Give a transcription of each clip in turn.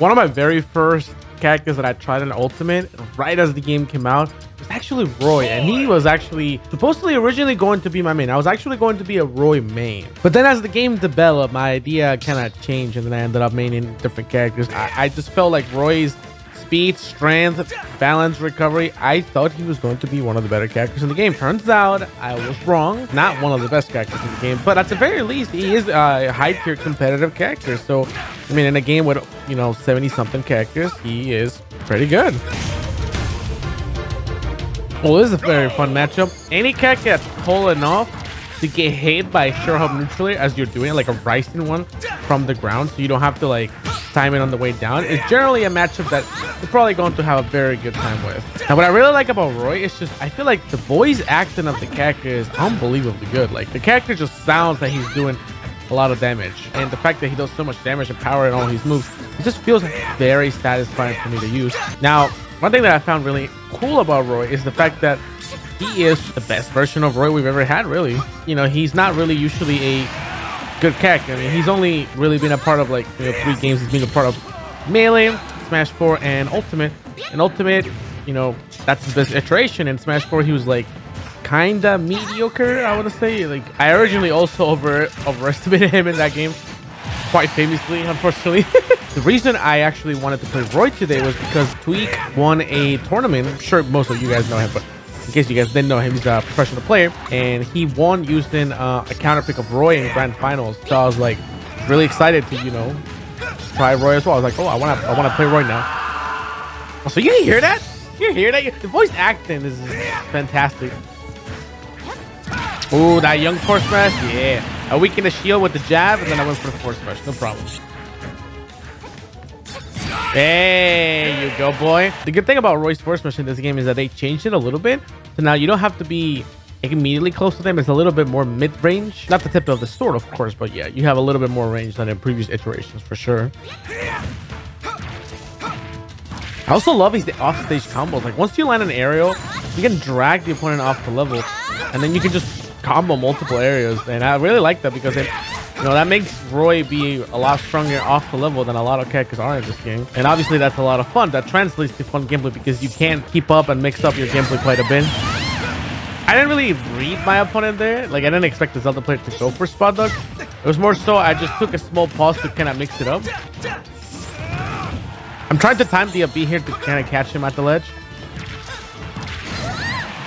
One of my very first characters that I tried in Ultimate right as the game came out was actually Roy, and he was actually supposedly originally going to be my main. I was actually going to be a Roy main, but then as the game developed, my idea kind of changed, and then I ended up maining different characters. I, I just felt like Roy's speed, strength, balance, recovery. I thought he was going to be one of the better characters in the game. Turns out I was wrong. Not one of the best characters in the game, but at the very least, he is a high tier competitive character. So, I mean, in a game with, you know, 70 something characters, he is pretty good. Well, this is a very fun matchup. Any character that's tall enough to get hit by short hop neutrally as you're doing like a rising one from the ground so you don't have to like it on the way down is generally a matchup that you're probably going to have a very good time with. Now, what I really like about Roy is just, I feel like the voice acting of the character is unbelievably good. Like, the character just sounds like he's doing a lot of damage. And the fact that he does so much damage and power in all his moves, it just feels very satisfying for me to use. Now, one thing that I found really cool about Roy is the fact that he is the best version of Roy we've ever had, really. You know, he's not really usually a good character. I mean, he's only really been a part of like you know three games. He's been a part of Melee, Smash 4, and Ultimate. And Ultimate, you know, that's his best iteration. In Smash 4, he was like kinda mediocre, I want to say. Like I originally also over overestimated him in that game, quite famously, unfortunately. the reason I actually wanted to play Roy today was because Tweak won a tournament. I'm sure most of you guys know him, but in case you guys didn't know him, he's a professional player, and he won using uh, a counter pick of Roy in grand finals. So I was like really excited to you know try Roy as well. I was like, oh, I want to I want to play Roy now. So you hear that? You hear that? The voice acting is fantastic. Oh, that young force smash, yeah. I weakened the shield with the jab, and then I went for the force smash. No problem. You go, boy. The good thing about Roy's force smash in this game is that they changed it a little bit. So now you don't have to be immediately close to them. It's a little bit more mid-range. Not the tip of the sword, of course, but yeah, you have a little bit more range than in previous iterations for sure. I also love these off-stage combos. Like once you land an aerial, you can drag the opponent off the level, and then you can just combo multiple areas. And I really like that because it you know, that makes Roy be a lot stronger off the level than a lot of characters are in this game. And obviously that's a lot of fun. That translates to fun gameplay because you can't keep up and mix up your gameplay quite a bit. I didn't really read my opponent there. Like, I didn't expect the Zelda player to go for spot dodge. It was more so I just took a small pause to kind of mix it up. I'm trying to time the B here to kind of catch him at the ledge.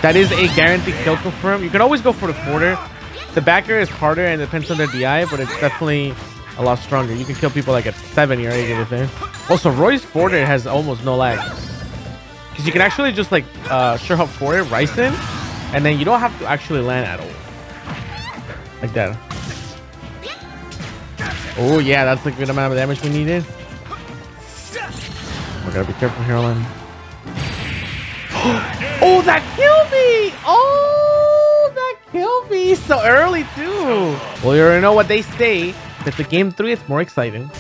That is a guaranteed kill him. You can always go for the quarter. The back air is harder and depends on their DI, but it's definitely a lot stronger. You can kill people like at 70 or 80 with it. Also, Roy's forward has almost no lag. Because you can actually just like uh, short hop forward, Ryzen, and then you don't have to actually land at all. Like that. Oh yeah, that's the good amount of damage we needed. We gotta be careful here, Alan. oh, that killed me! Oh! Me so early too. Well, you already know what they say. That the game three, it's more exciting.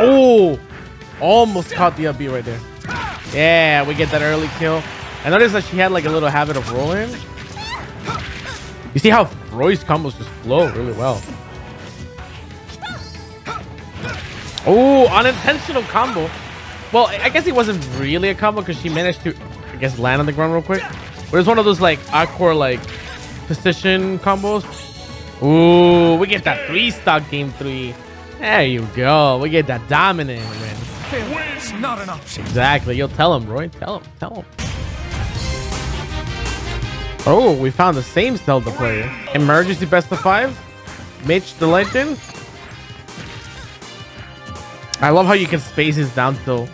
Oh, almost caught the up B right there. Yeah, we get that early kill. I noticed that she had like a little habit of rolling. You see how Roy's combos just flow really well. Oh, unintentional combo. Well, I guess it wasn't really a combo because she managed to, I guess, land on the ground real quick. But it's one of those like aqua like position combos. Ooh, we get that three stock game three. There you go. We get that dominant win. It's not an option. Exactly. You'll tell him, Roy. Tell him. Tell him. Oh, we found the same Zelda player. Emergency best of five. Mitch the legend. I love how you can space his down tilt.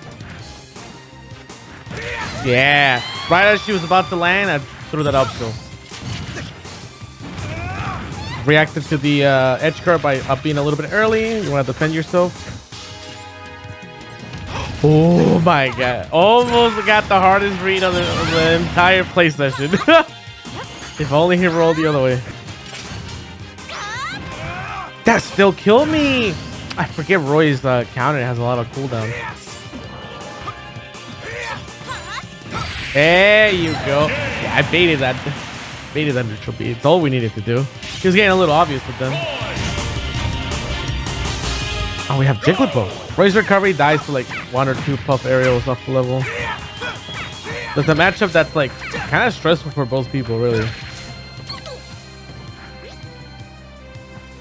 Yeah. Right as she was about to land, I threw that up so. Reacted to the uh, edge guard by up being a little bit early. You want to defend yourself. Oh my god. Almost got the hardest read of the, of the entire play session. if only he rolled the other way. That still killed me. I forget Roy's uh, counter has a lot of cooldown. There you go. Yeah, I baited that. Baited that neutral B. It's all we needed to do. He was getting a little obvious with them. Oh, we have Jigglypuff. Roy's recovery dies to like one or two puff aerials off the level. There's a matchup that's like kind of stressful for both people, really.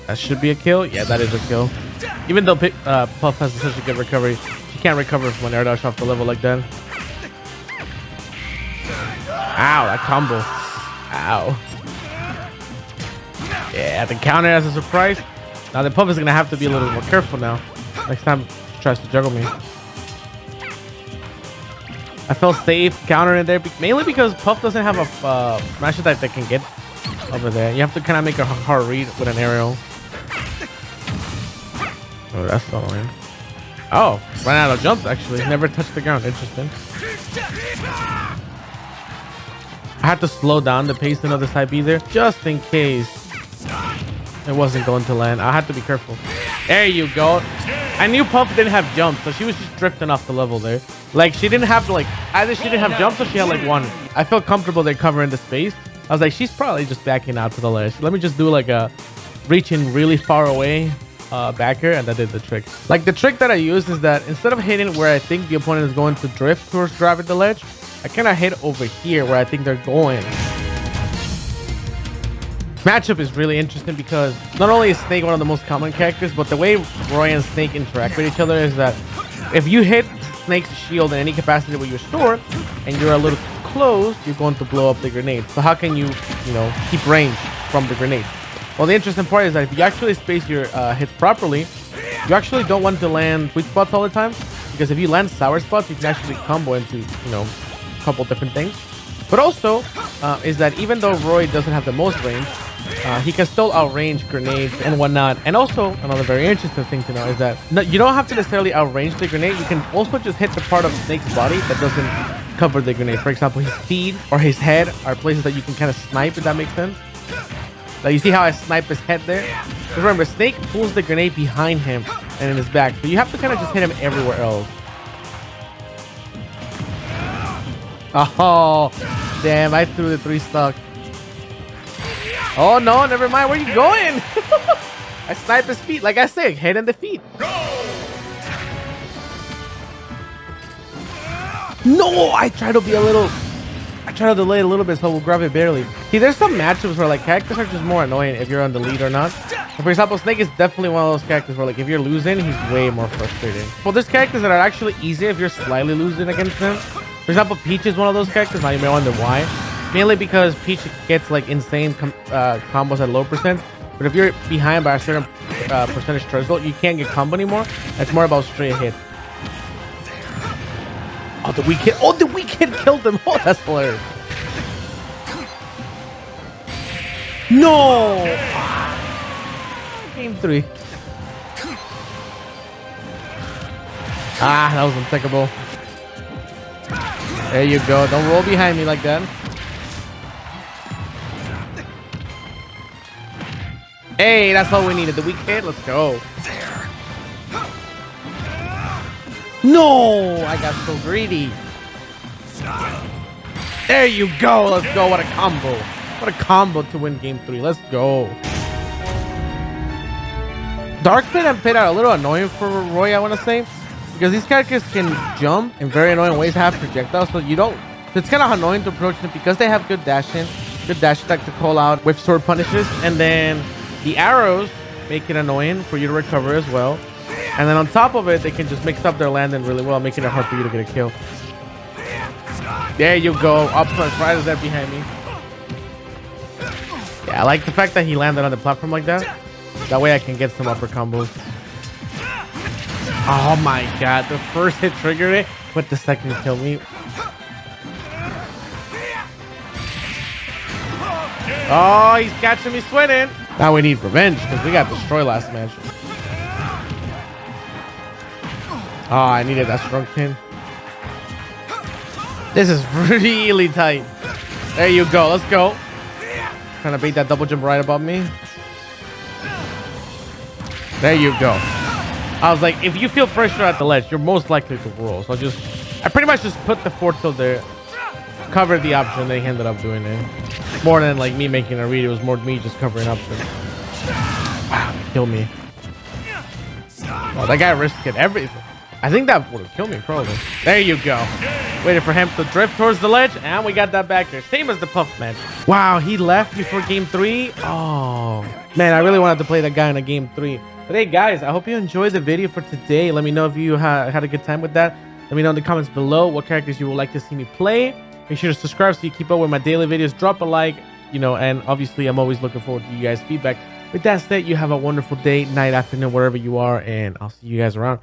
That should be a kill. Yeah, that is a kill. Even though uh, Puff has such a good recovery, she can't recover from an air dash off the level like that. Ow, that combo. Ow. Yeah, the counter as a surprise. Now the Puff is going to have to be a little more careful now. Next time she tries to juggle me. I felt safe countering there, mainly because Puff doesn't have a uh, smash attack that can get over there. You have to kind of make a hard read with an aerial. Oh, that's the one. Oh, ran out of jumps actually. Never touched the ground. Interesting. I had to slow down the pace another side B there just in case it wasn't going to land. I had to be careful. There you go. I knew Puff didn't have jumps, so she was just drifting off the level there. Like she didn't have like either she didn't have jumps or she had like one. I felt comfortable there covering the space. I was like, she's probably just backing out to the ledge. Let me just do like a reaching really far away uh, back air and that did the trick. Like the trick that I used is that instead of hitting where I think the opponent is going to drift towards driving the ledge, I kind of hit over here where I think they're going. Matchup is really interesting because not only is Snake one of the most common characters, but the way Roy and Snake interact with each other is that if you hit Snake's shield in any capacity with your sword and you're a little close, you're going to blow up the grenade. So how can you, you know, keep range from the grenade? Well, the interesting part is that if you actually space your uh, hits properly, you actually don't want to land sweet spots all the time because if you land sour spots, you can actually combo into, you know, a couple different things. But also, uh, is that even though Roy doesn't have the most range, uh, he can still outrange grenades and whatnot. And also, another very interesting thing to know is that no, you don't have to necessarily outrange the grenade. You can also just hit the part of Snake's body that doesn't cover the grenade. For example, his feet or his head are places that you can kind of snipe, if that makes sense. Like you see how I snipe his head there? Because remember, Snake pulls the grenade behind him and in his back. So you have to kind of just hit him everywhere else. Oh, damn, I threw the three stock. Oh no, never mind. Where are you going? I snipe his feet. Like I said, head and the feet. No, I try to be a little I try to delay a little bit so we'll grab it barely. See, there's some matchups where like characters are just more annoying if you're on the lead or not. For example, Snake is definitely one of those characters where like if you're losing, he's way more frustrating. Well, there's characters that are actually easy if you're slightly losing against them. For example, Peach is one of those characters. Now you may wonder why. Mainly because Peach gets like insane com uh, combos at low percent. But if you're behind by a certain uh, percentage threshold, you can't get combo anymore. It's more about straight hit. Oh, the weak hit. Oh, the weak hit killed him. Oh, that's hilarious. No! Game three. Ah, that was impeccable. There you go. Don't roll behind me like that. Hey, that's all we needed. The weak hit. Let's go. There. No, I got so greedy. There you go. Let's go. What a combo. What a combo to win game three. Let's go. Dark Pit and Pit are a little annoying for Roy, I want to say. Because these characters can jump in very annoying ways, have projectiles, so you don't... It's kind of annoying to approach them because they have good dash in, good dash attack to call out with sword punishes. And then the arrows make it annoying for you to recover as well. And then on top of it, they can just mix up their landing really well, making it hard for you to get a kill. There you go. Up front, right there behind me. Yeah, I like the fact that he landed on the platform like that. That way I can get some upper combos. Oh my god, the first hit triggered it, but the second killed me. Oh, he's catching me sweating. Now we need revenge because we got destroyed last match. Oh, I needed that strong pin. This is really tight. There you go. Let's go. Trying to beat that double jump right above me. There you go. I was like, if you feel pressure at the ledge, you're most likely to roll. So I just, I pretty much just put the fourth till there, covered the option. They ended up doing it. More than like me making a read. It was more me just covering option. Ah, wow, kill me. Oh, that guy risked everything. I think that would have killed me, probably. There you go. Waited for him to drift towards the ledge, and we got that back there. Same as the Puff Man. Wow, he left before game three. Oh, man, I really wanted to play that guy in a game three. But hey, guys, I hope you enjoyed the video for today. Let me know if you ha had a good time with that. Let me know in the comments below what characters you would like to see me play. Make sure to subscribe so you keep up with my daily videos. Drop a like, you know, and obviously I'm always looking forward to you guys' feedback. With that said, you have a wonderful day, night, afternoon, wherever you are, and I'll see you guys around.